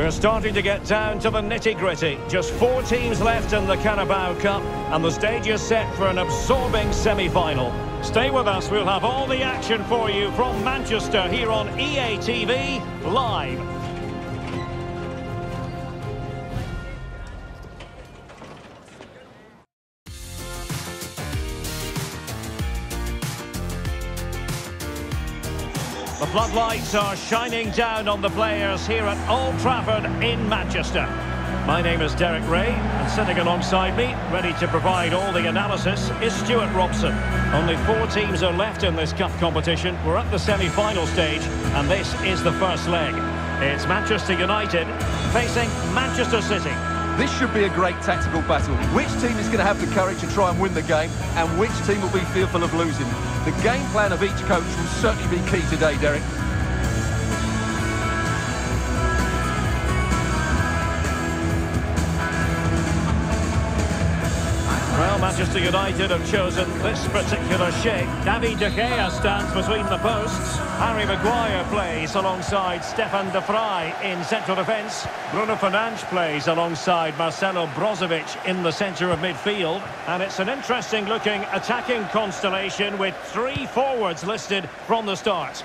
We're starting to get down to the nitty-gritty. Just four teams left in the Carabao Cup, and the stage is set for an absorbing semi-final. Stay with us, we'll have all the action for you from Manchester here on EA TV, live. The floodlights are shining down on the players here at Old Trafford in Manchester. My name is Derek Ray, and sitting alongside me, ready to provide all the analysis, is Stuart Robson. Only four teams are left in this cup competition. We're at the semi-final stage, and this is the first leg. It's Manchester United facing Manchester City. This should be a great tactical battle. Which team is going to have the courage to try and win the game, and which team will be fearful of losing? The game plan of each coach will certainly be key today, Derek. Manchester United have chosen this particular shape. David De Gea stands between the posts. Harry Maguire plays alongside Stefan de Vrij in central defence. Bruno Fernandes plays alongside Marcelo Brozovic in the centre of midfield. And it's an interesting looking attacking constellation with three forwards listed from the start.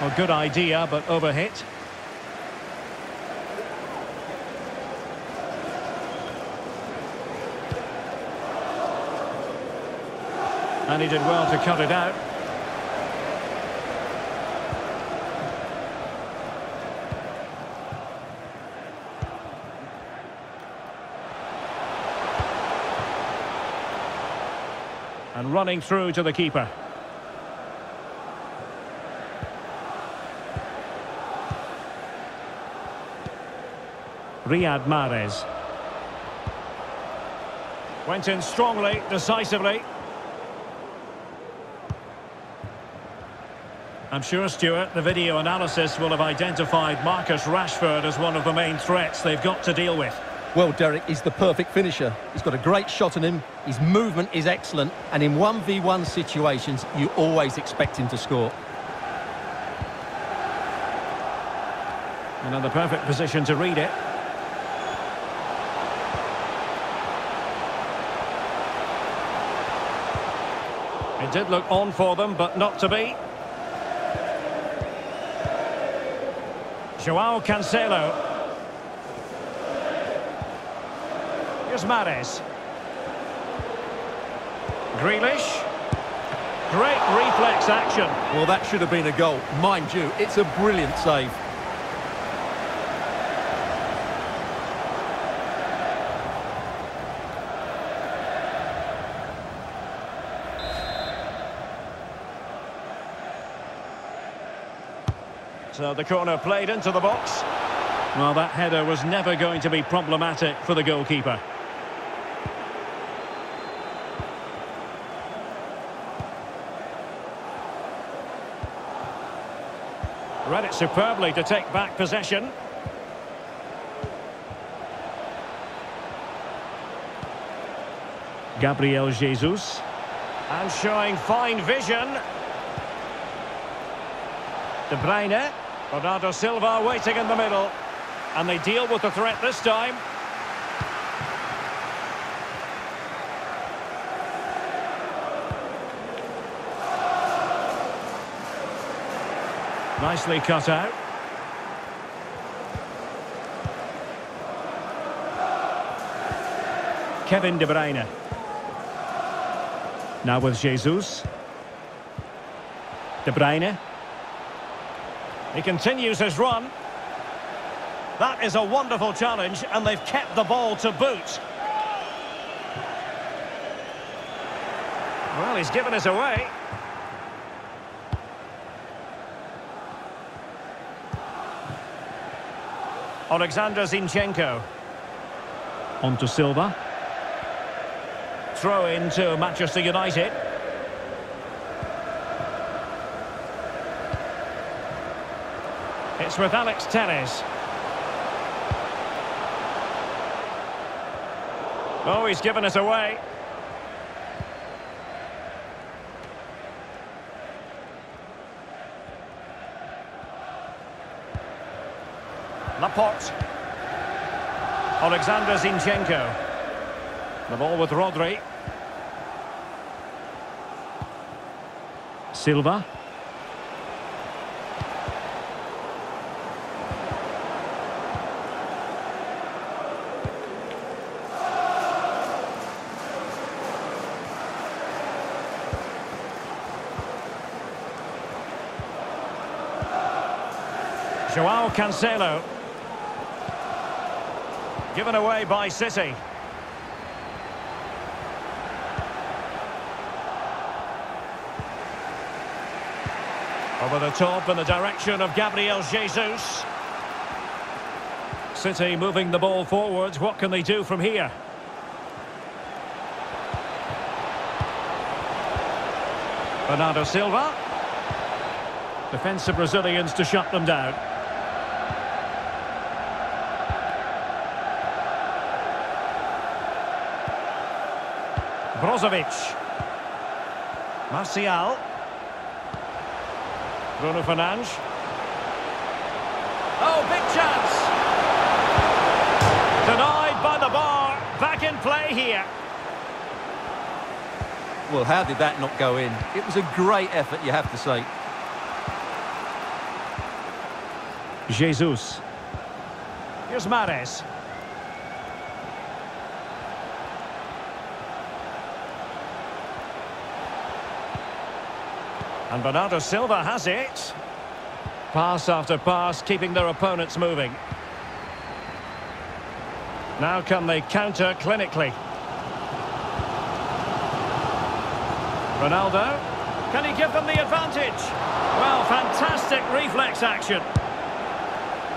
A good idea, but overhit. And he did well to cut it out. And running through to the keeper. Riyad Mahrez. Went in strongly, decisively. I'm sure, Stuart, the video analysis will have identified Marcus Rashford as one of the main threats they've got to deal with. Well, Derek, he's the perfect finisher. He's got a great shot on him, his movement is excellent, and in 1v1 situations, you always expect him to score. Another perfect position to read it. It did look on for them, but not to be. Joao Cancelo. Here's Mahrez. Grealish. Great reflex action. Well, that should have been a goal. Mind you, it's a brilliant save. So the corner played into the box. Well, that header was never going to be problematic for the goalkeeper. Read it superbly to take back possession. Gabriel Jesus. And showing fine vision. De Bruyne. Bernardo Silva waiting in the middle. And they deal with the threat this time. Nicely cut out. Kevin De Bruyne. Now with Jesus. De Bruyne. He continues his run. That is a wonderful challenge, and they've kept the ball to boot. Well, he's given us away. Alexander Zinchenko. On to Silva. Throw in to Manchester United. With Alex Telles. Oh, he's given us away. Laporte. Alexander Zinchenko. The ball with Rodri. Silva. Joao Cancelo. Given away by City. Over the top in the direction of Gabriel Jesus. City moving the ball forwards. What can they do from here? Bernardo Silva. Defensive Brazilians to shut them down. Brozovic. Martial. Bruno Fernandes. Oh, big chance. Denied by the bar. Back in play here. Well, how did that not go in? It was a great effort, you have to say. Jesus. Here's Mahrez. And Bernardo Silva has it. Pass after pass, keeping their opponents moving. Now can they counter clinically? Ronaldo. Can he give them the advantage? Well, fantastic reflex action.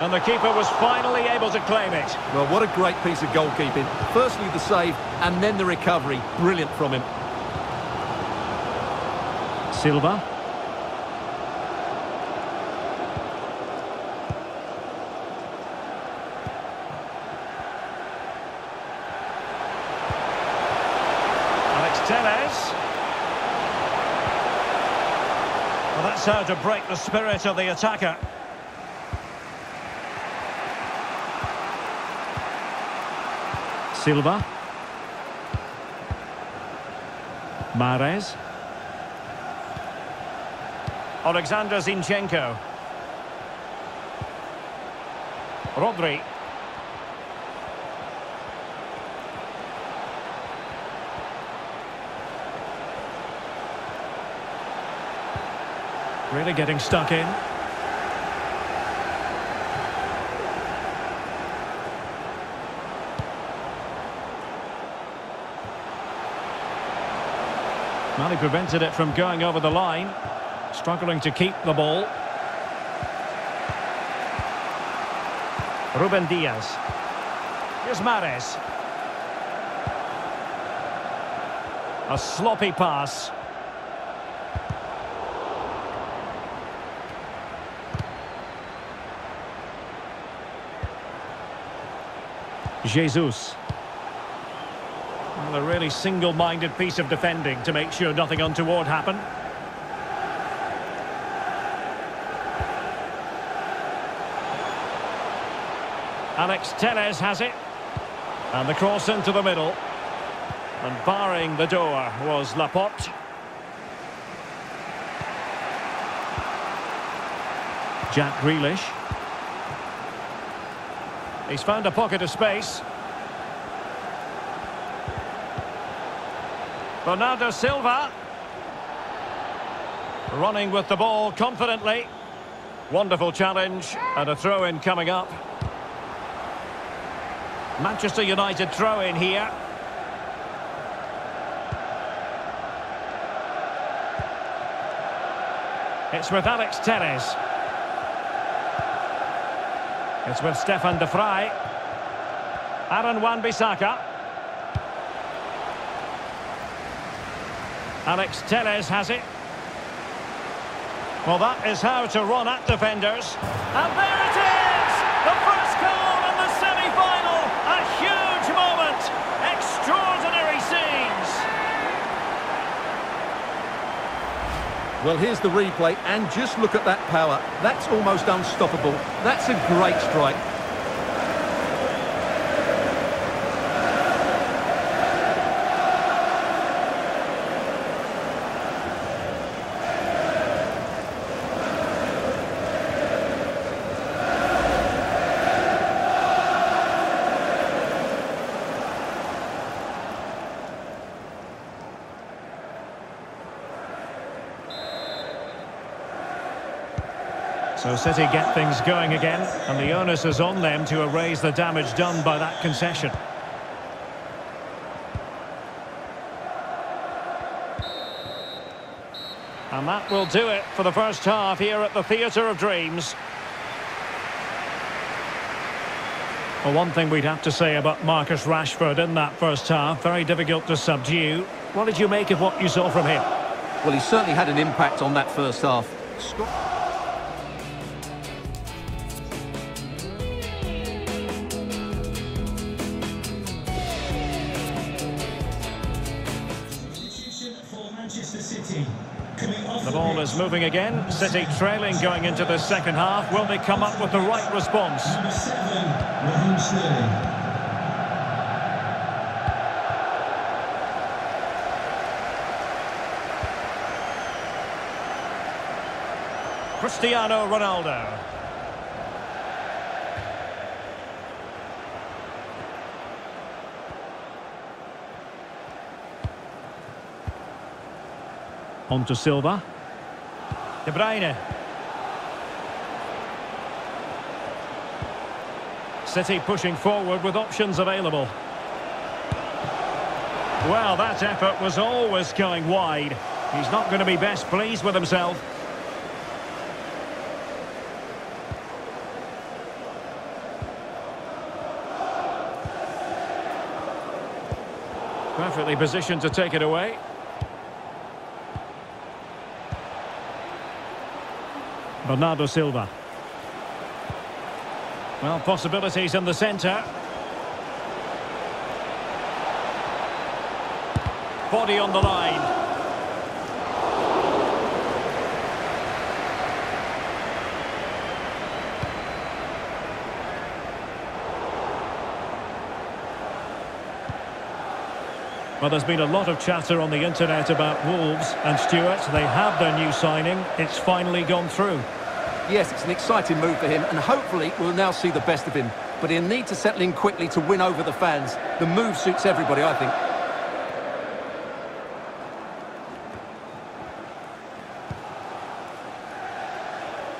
And the keeper was finally able to claim it. Well, what a great piece of goalkeeping. Firstly, the save, and then the recovery. Brilliant from him. Silva. Alex Telles. How to break the spirit of the attacker. Silva. Mahrez. Alexander Zinchenko. Rodri. Really getting stuck in. Well, prevented it from going over the line. Struggling to keep the ball. Ruben Dias. Here's Mahrez. A sloppy pass. Jesus. Well, a really single-minded piece of defending to make sure nothing untoward happened. Alex Telles has it. And the cross into the middle. And barring the door was Laporte. Jack Grealish. He's found a pocket of space. Bernardo Silva. Running with the ball confidently. Wonderful challenge and a throw-in coming up. Manchester United throw in here. It's with Alex Telles. It's with Stefan de Vrij. Aaron Wan-Bissaka. Alex Telles has it. Well, that is how to run at defenders. And there it is! The first goal in the semi-final! A huge moment! Extraordinary scenes! Well, here's the replay, and just look at that power. That's almost unstoppable. That's a great strike. So City get things going again, and the onus is on them to erase the damage done by that concession. And that will do it for the first half here at the Theatre of Dreams. Well, one thing we'd have to say about Marcus Rashford in that first half, very difficult to subdue. What did you make of what you saw from him? Well, he certainly had an impact on that first half. The moving again. City trailing going into the second half. Will they come up with the right response? Cristiano Ronaldo. On to Silva. De Bruyne. City pushing forward with options available. Well, that effort was always going wide. He's not going to be best pleased with himself. Perfectly positioned to take it away. Bernardo Silva. Well, possibilities in the centre. Body on the line. Well, there's been a lot of chatter on the internet about Wolves and Stuart. They have their new signing. It's finally gone through. Yes, it's an exciting move for him, and hopefully we'll now see the best of him. But he'll need to settle in quickly to win over the fans. The move suits everybody, I think.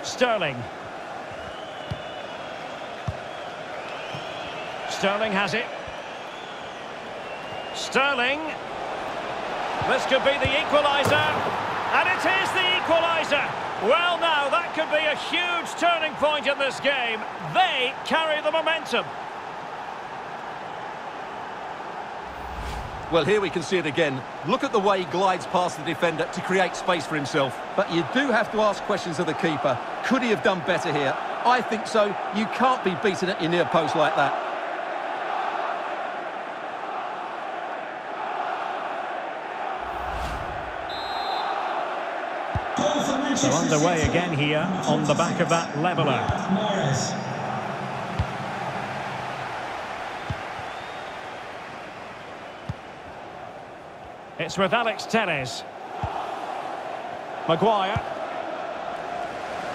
Sterling. Sterling has it. Sterling. This could be the equaliser. And it is the equaliser. Well, now, that could be a huge turning point in this game. They carry the momentum. Well, here we can see it again. Look at the way he glides past the defender to create space for himself. But you do have to ask questions of the keeper. Could he have done better here? I think so. You can't be beaten at your near post like that. Goal for So Manchester underway again here on the back of that leveller. It's with Alex Telles. Maguire.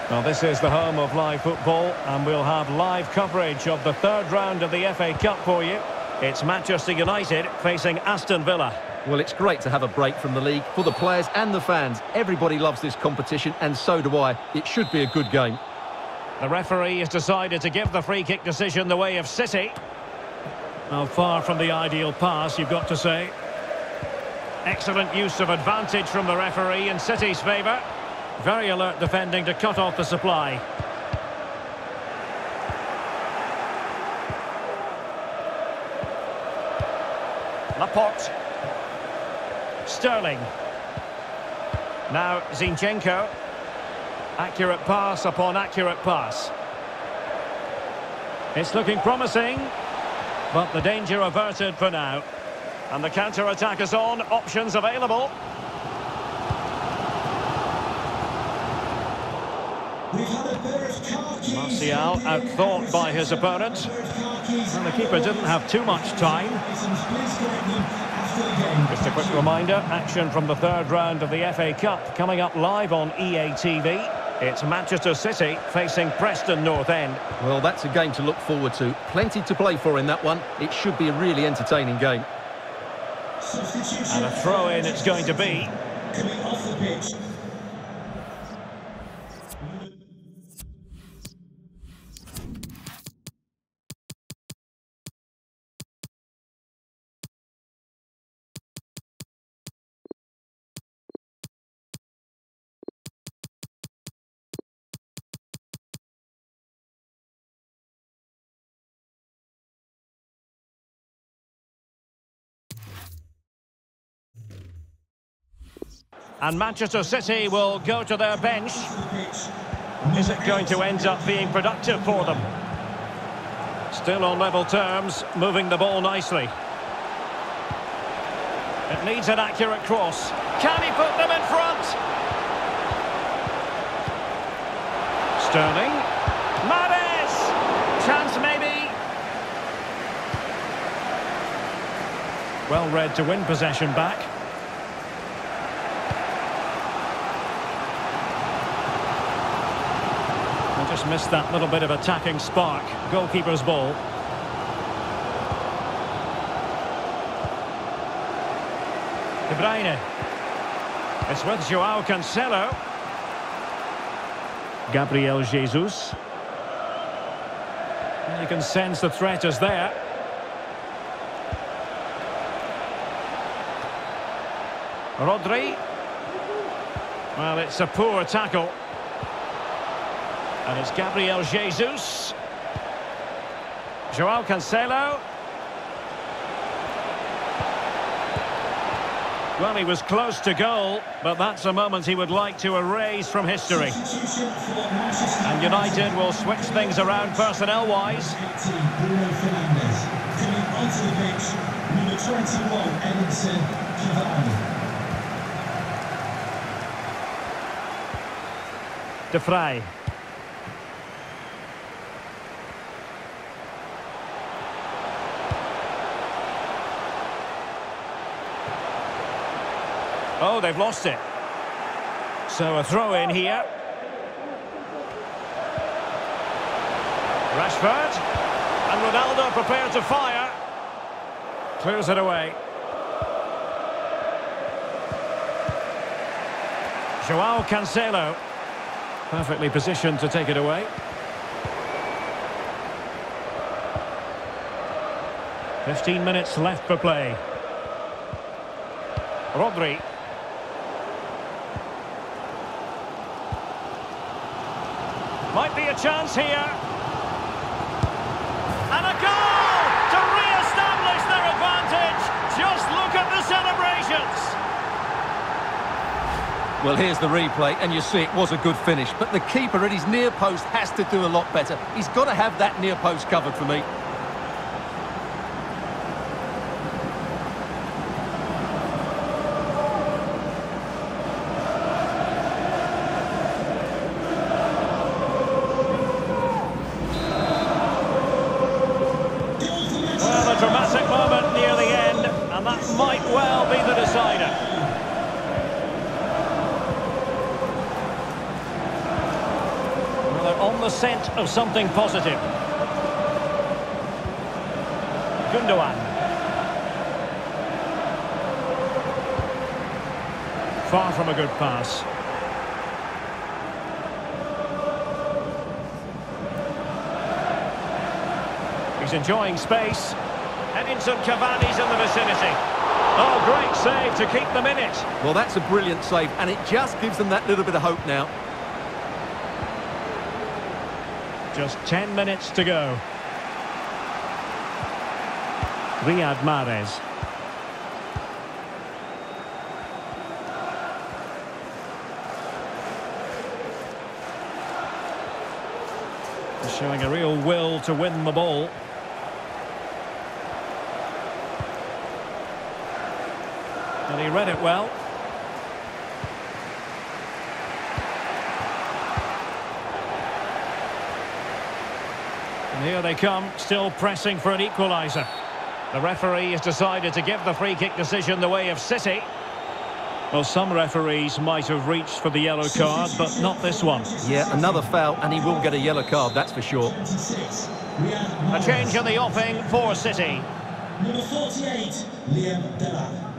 Well, this is the home of live football, and we'll have live coverage of the third round of the FA Cup for you. It's Manchester United facing Aston Villa. Well, it's great to have a break from the league for the players and the fans. Everybody loves this competition, and so do I. It should be a good game. The referee has decided to give the free kick decision the way of City. Well, far from the ideal pass, you've got to say. Excellent use of advantage from the referee in City's favour. Very alert defending to cut off the supply. Laporte. Sterling. Now Zinchenko. Accurate pass upon accurate pass. It's looking promising, but the danger averted for now. And the counter-attack is on, options available. We've had a pair of car keys. Martial outthought by his opponent. Pair of car keys. And the keeper didn't have too much time. Items, please collect them after the game. Just a quick reminder, action from the third round of the FA Cup coming up live on EA TV. It's Manchester City facing Preston North End. Well, that's a game to look forward to. Plenty to play for in that one. It should be a really entertaining game. And a throw-in it's going to be. And Manchester City will go to their bench. Is it going to end up being productive for them? Still on level terms, moving the ball nicely. It needs an accurate cross. Can he put them in front? Sterling. Mahrez! Chance maybe. Well read to win possession back. I just missed that little bit of attacking spark. Goalkeeper's ball. De Bruyne. It's with Joao Cancelo. Gabriel Jesus. You can sense the threat is there. Rodri. Well, it's a poor tackle. And it's Gabriel Jesus. Joao Cancelo. Well, he was close to goal, but that's a moment he would like to erase from history. And United will switch things around personnel-wise. 18, Bruno Fernandes. Coming onto the pitch, number 21, Edinson Cavani. De Vrij. Oh, they've lost it. So a throw in here. Rashford. And Ronaldo prepared to fire. Clears it away. Joao Cancelo. Perfectly positioned to take it away. Fifteen minutes left for play. Rodri. Might be a chance here. And a goal to re-establish their advantage. Just look at the celebrations. Well, here's the replay, and you see it was a good finish. But the keeper at his near post has to do a lot better. He's got to have that near post covered for me. Well, a dramatic moment near the end, and that might well be the decider. Well, they're on the scent of something positive. Gundogan. Far from a good pass. He's enjoying space. Edinson Cavani's in the vicinity. Oh, great save to keep them in it. Well, that's a brilliant save, and it just gives them that little bit of hope now. Just 10 minutes to go. Riyad Mahrez. Showing a real will to win the ball. And he read it well. And here they come, still pressing for an equaliser. The referee has decided to give the free kick decision the way of City. Well, some referees might have reached for the yellow card, but not this one. Yeah, another foul, and he will get a yellow card, that's for sure. A change in the offing for City. Number 48, Liam Delap.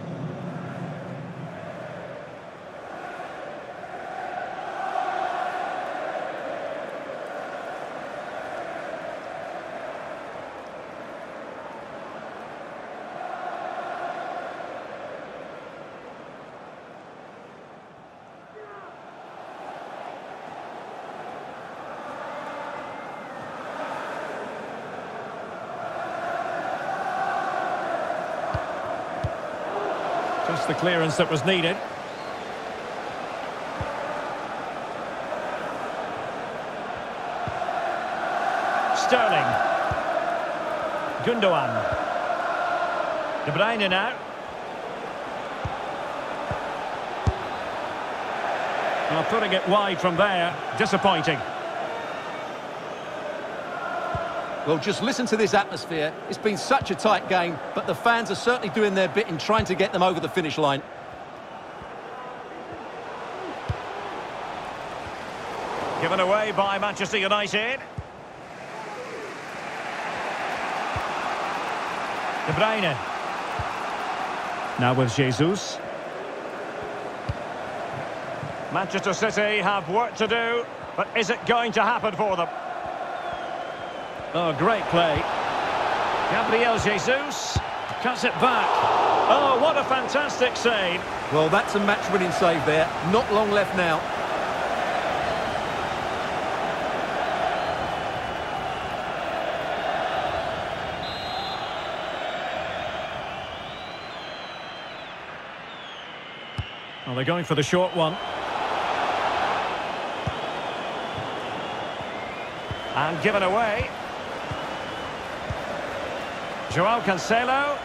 clearance that was needed. Sterling. Gundogan. De Bruyne now. Well, putting it wide from there, disappointing. Well, just listen to this atmosphere. It's been such a tight game, but the fans are certainly doing their bit in trying to get them over the finish line. Given away by Manchester United. De Bruyne. Now with Jesus. Manchester City have work to do, but is it going to happen for them? Oh, great play. Gabriel Jesus cuts it back. Oh, what a fantastic save. Well, that's a match-winning save there. Not long left now. Well, they're going for the short one. And given away. Joao Cancelo.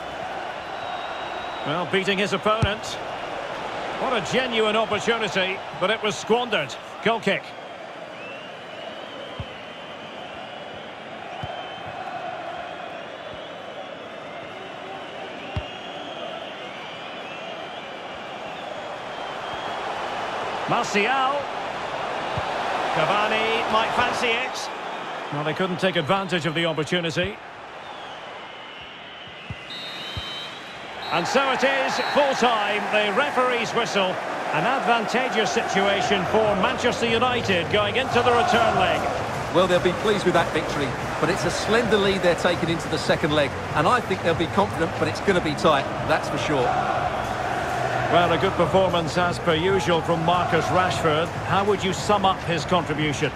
Well, beating his opponent. What a genuine opportunity, but it was squandered. Goal kick. Martial. Cavani might fancy it. Well, they couldn't take advantage of the opportunity. And so it is, full-time, the referee's whistle. An advantageous situation for Manchester United going into the return leg. Well, they'll be pleased with that victory, but it's a slender lead they're taking into the second leg, and I think they'll be confident, but it's going to be tight, that's for sure. Well, a good performance as per usual from Marcus Rashford. How would you sum up his contribution?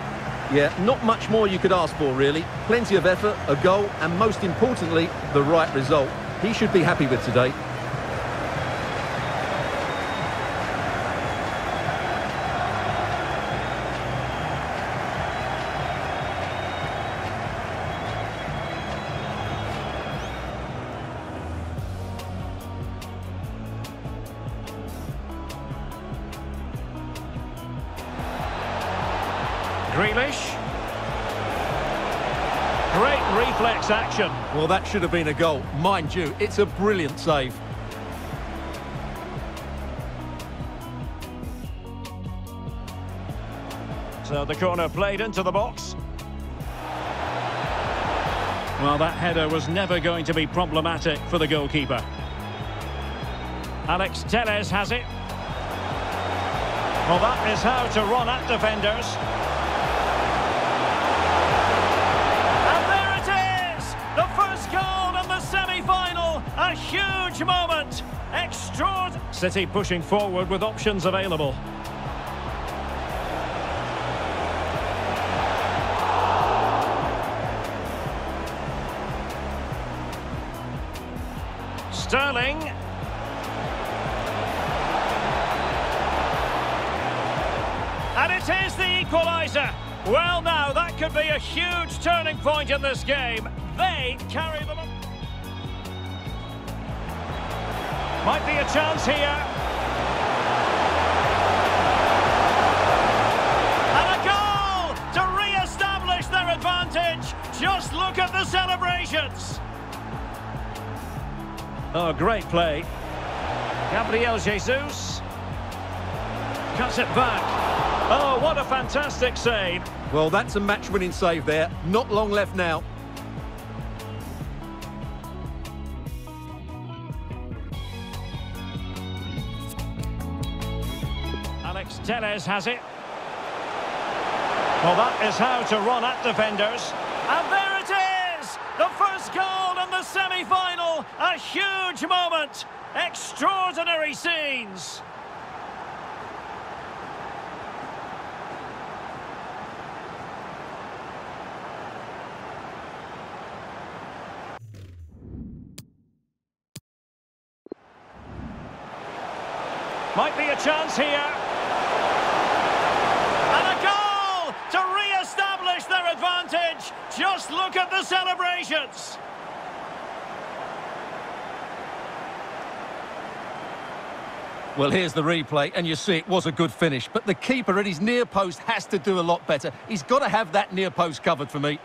Yeah, not much more you could ask for, really. Plenty of effort, a goal, and most importantly, the right result. He should be happy with today. Well, that should have been a goal. Mind you, it's a brilliant save. So the corner played into the box. Well, that header was never going to be problematic for the goalkeeper. Alex Telles has it. Well, that is how to run at defenders. City pushing forward with options available. Sterling. And it is the equaliser. Well, now, that could be a huge turning point in this game. They carry them up. Might be a chance here. And a goal to re-establish their advantage. Just look at the celebrations. Oh, great play. Gabriel Jesus. Cuts it back. Oh, what a fantastic save. Well, that's a match-winning save there. Not long left now. Alex Telles has it. Well, that is how to run at defenders. And there it is! The first goal in the semi-final. A huge moment. Extraordinary scenes. Might be a chance here. And a goal to re-establish their advantage. Just look at the celebrations! Well, here's the replay, and you see it was a good finish. But the keeper at his near post has to do a lot better. He's got to have that near post covered for me.